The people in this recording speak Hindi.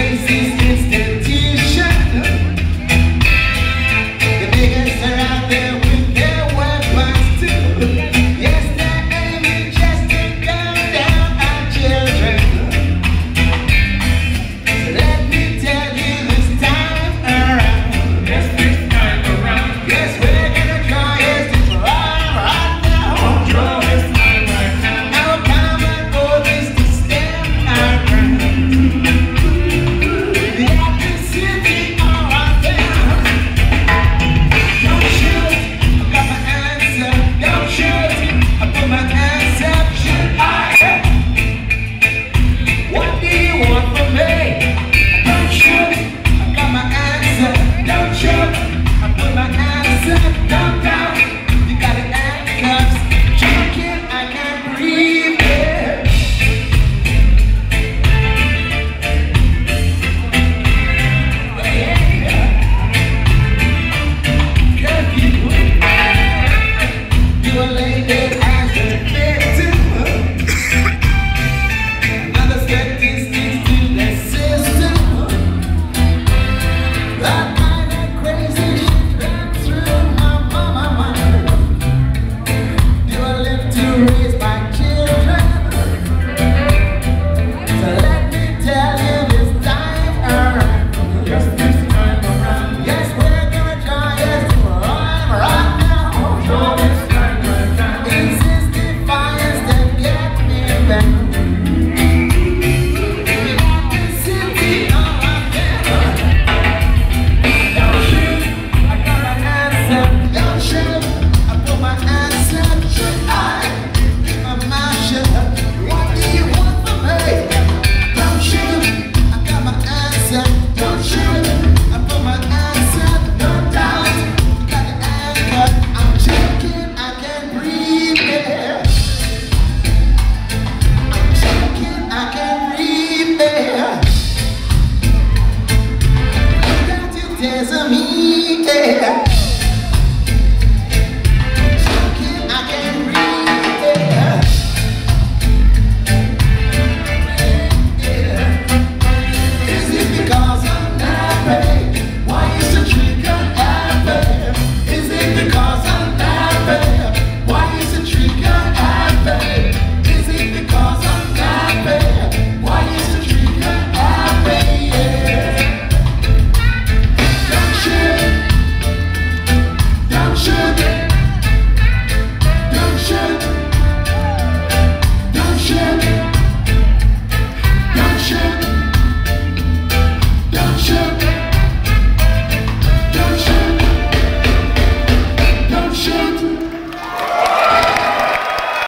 crazy make it. Me, yeah.